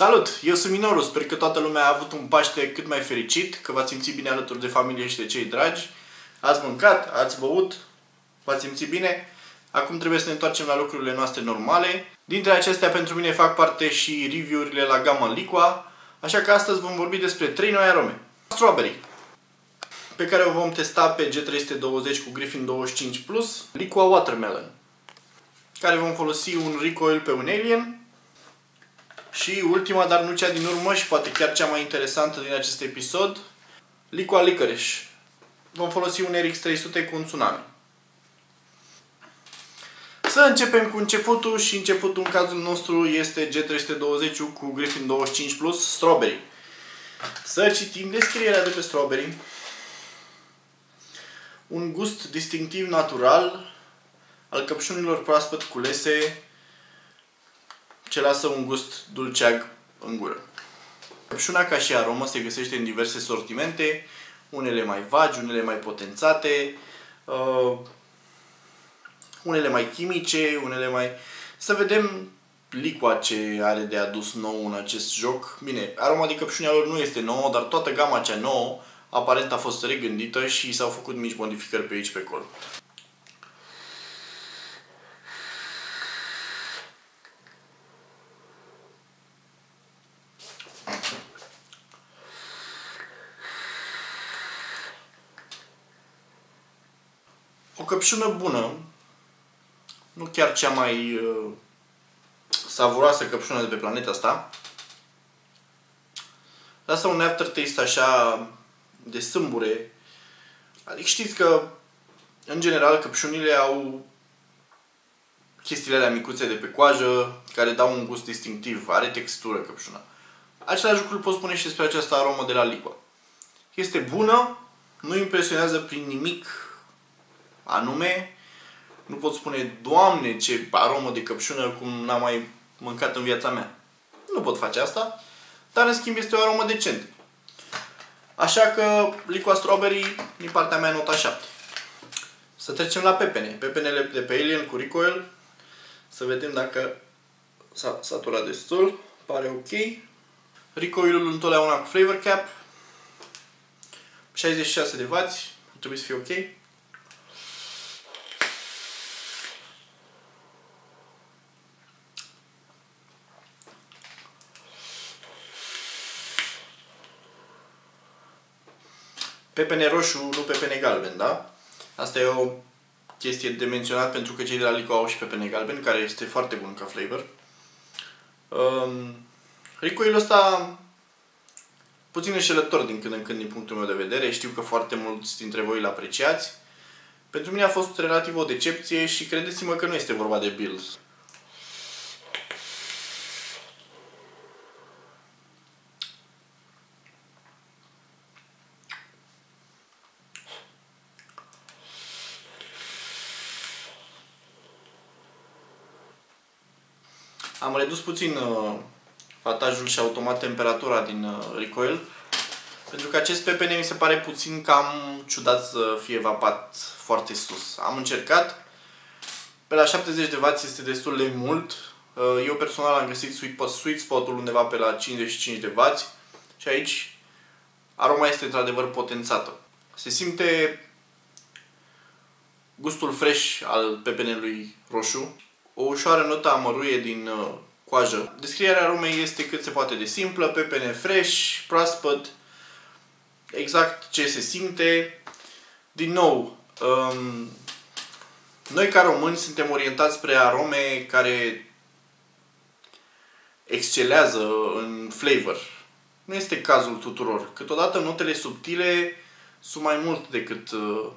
Salut! Eu sunt Minoru, sper că toată lumea a avut un Paște cât mai fericit, că v-ați simțit bine alături de familie și de cei dragi. Ați mâncat, ați băut, v-ați simțit bine. Acum trebuie să ne întoarcem la lucrurile noastre normale. Dintre acestea, pentru mine fac parte și review-urile la gama Liqua, așa că astăzi vom vorbi despre 3 noi arome. Strawberry, pe care o vom testa pe G320 cu Griffin 25 Plus, Liqua Watermelon, care vom folosi un recoil pe un Alien, și ultima, dar nu cea din urmă și poate chiar cea mai interesantă din acest episod, Liqua Licorice. Vom folosi un RX300 cu un Tsunami. Să începem cu începutul și începutul în cazul nostru este G320 cu Griffin 25 Plus Strawberry. Să citim descrierea de pe Strawberry. Un gust distinctiv natural al căpșunilor proaspăt culese ce lasă un gust dulceag în gură. Căpșuna ca și aromă se găsește în diverse sortimente, unele mai vagi, unele mai potențate, uh, unele mai chimice, unele mai... Să vedem licoa ce are de adus nou în acest joc. Bine, aroma de căpșunea lor nu este nouă, dar toată gama cea nouă aparent a fost regândită și s-au făcut mici modificări pe aici pe acolo. O căpșună bună, nu chiar cea mai uh, savuroasă căpșună de pe planeta asta, lasă un aftertaste așa de sâmbure. Adică știți că, în general, căpșunile au chestiile alea micuțe de pe coajă, care dau un gust distinctiv, are textură căpșuna. Același lucru pot spune și despre această aromă de la Liqua. Este bună, nu impresionează prin nimic anume, nu pot spune, Doamne, ce aromă de căpșună cum n-am mai mâncat în viața mea. Nu pot face asta, dar în schimb este o aromă decentă. Așa că Liqua Strawberry, din partea mea, nota 7. Să trecem la pepene. Pepenele de pe Alien cu recoil. Să vedem dacă s-a saturat destul. Pare ok. Recoilul întotdeauna cu flavor cap. 66 de W. Trebuie să fie ok. Pepene roșu, nu pepene galben, da? Asta e o chestie de menționat pentru că cei de la Lico au și pepene galben, care este foarte bun ca flavor. Um, Ricoil ăsta puțin înșelător din când în când din punctul meu de vedere. Știu că foarte mulți dintre voi îl apreciați. Pentru mine a fost relativ o decepție și credeți-mă că nu este vorba de Bills. Am redus puțin uh, watajul și automat temperatura din uh, recoil pentru că acest pepene mi se pare puțin cam ciudat să fie vapat foarte sus. Am încercat, pe la 70 de W este destul de mult. Uh, eu personal am găsit sweet, sweet spot-ul undeva pe la 55 de W și aici aroma este într-adevăr potențată. Se simte gustul fresh al pepenelui roșu o ușoară notă amăruie din uh, coajă. Descrierea aromei este cât se poate de simplă, pepene fresh, proaspăt, exact ce se simte. Din nou, um, noi ca români suntem orientați spre arome care excelează în flavor. Nu este cazul tuturor. Câteodată notele subtile sunt mai mult decât uh,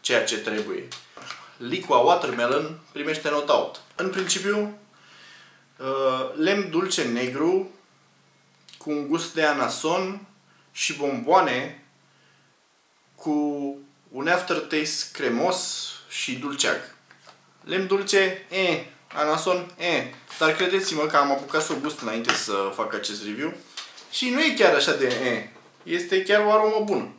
ceea ce trebuie. Liqua Watermelon primește not 8. În principiu, uh, lemn dulce negru cu un gust de anason și bomboane cu un aftertaste cremos și dulceag. Lemn dulce, e, anason, e. Dar credeți-mă că am apucat să o gust înainte să fac acest review. Și nu e chiar așa de e. Este chiar o aromă bună.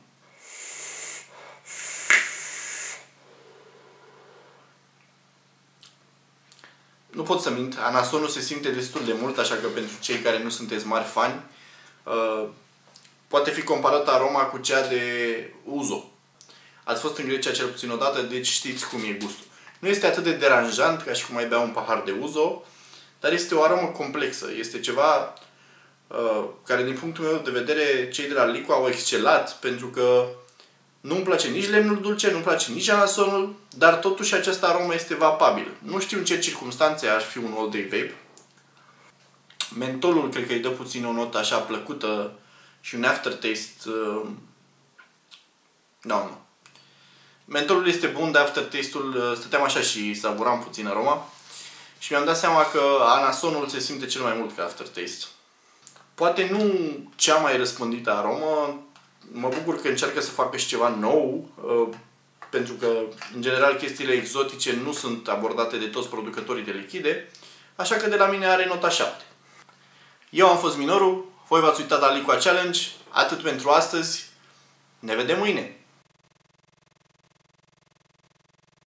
Nu pot să mint, anasonul se simte destul de mult, așa că pentru cei care nu sunteți mari fani, uh, poate fi comparată aroma cu cea de uzo. Ați fost în Grecia cel puțin o dată, deci știți cum e gustul. Nu este atât de deranjant ca și cum ai bea un pahar de uzo, dar este o aromă complexă. Este ceva uh, care, din punctul meu de vedere, cei de la Lico au excelat, pentru că nu-mi place nici lemnul dulce, nu-mi place nici anasonul, dar totuși această aromă este vapabilă. Nu știu în ce circunstanțe aș fi un all day vape. Mentolul cred că îi dă puțin o notă așa plăcută și un aftertaste. Uh... No, nu. Mentolul este bun, dar aftertaste-ul uh, stăteam așa și savuram puțin aroma. Și mi-am dat seama că anasonul se simte cel mai mult ca aftertaste. Poate nu cea mai răspândită aromă, mă bucur că încearcă să facă și ceva nou, uh, pentru că, în general, chestiile exotice nu sunt abordate de toți producătorii de lichide, așa că de la mine are nota 7. Eu am fost Minoru, voi v-ați uitat la Liqua Challenge, atât pentru astăzi, ne vedem mâine!